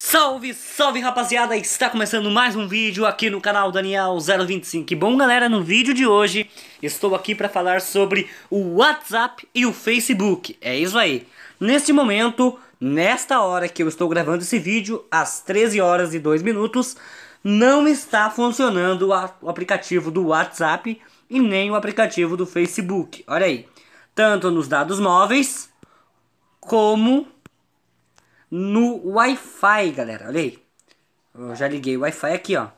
Salve, salve rapaziada, está começando mais um vídeo aqui no canal Daniel025 Bom galera, no vídeo de hoje estou aqui para falar sobre o WhatsApp e o Facebook. É isso aí, neste momento, nesta hora que eu estou gravando esse vídeo, às 13 horas e 2 minutos Não está funcionando o aplicativo do WhatsApp e nem o aplicativo do Facebook. Olha aí, tanto nos dados móveis como no Wi-Fi, galera. Olha aí. Eu já liguei o Wi-Fi aqui, ó.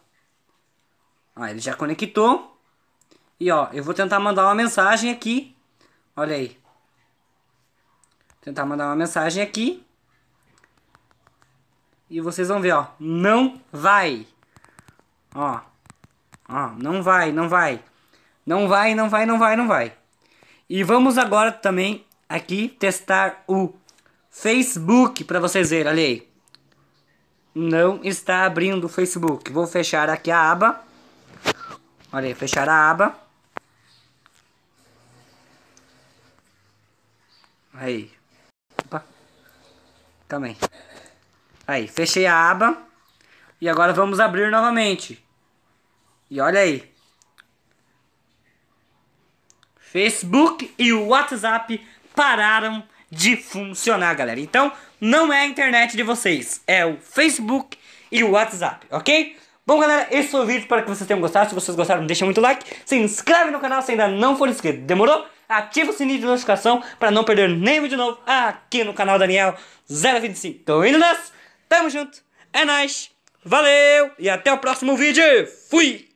Ó, ele já conectou. E ó, eu vou tentar mandar uma mensagem aqui. Olha aí. Tentar mandar uma mensagem aqui. E vocês vão ver, ó. Não vai. Ó. Ó, não vai, não vai. Não vai, não vai, não vai, não vai. E vamos agora também aqui testar o Facebook para vocês verem, olha aí. Não está abrindo o Facebook. Vou fechar aqui a aba. Olha aí, fechar a aba. Aí. Opa. Também. Aí, fechei a aba. E agora vamos abrir novamente. E olha aí. Facebook e o WhatsApp pararam de funcionar, galera. Então, não é a internet de vocês, é o Facebook e o WhatsApp, ok? Bom, galera, esse foi o vídeo, espero que vocês tenham gostado. Se vocês gostaram, deixa muito like, se inscreve no canal se ainda não for inscrito, demorou? Ativa o sininho de notificação para não perder nenhum vídeo novo aqui no canal Daniel 025. Tô indo nessa, tamo junto, é nóis, valeu e até o próximo vídeo, fui!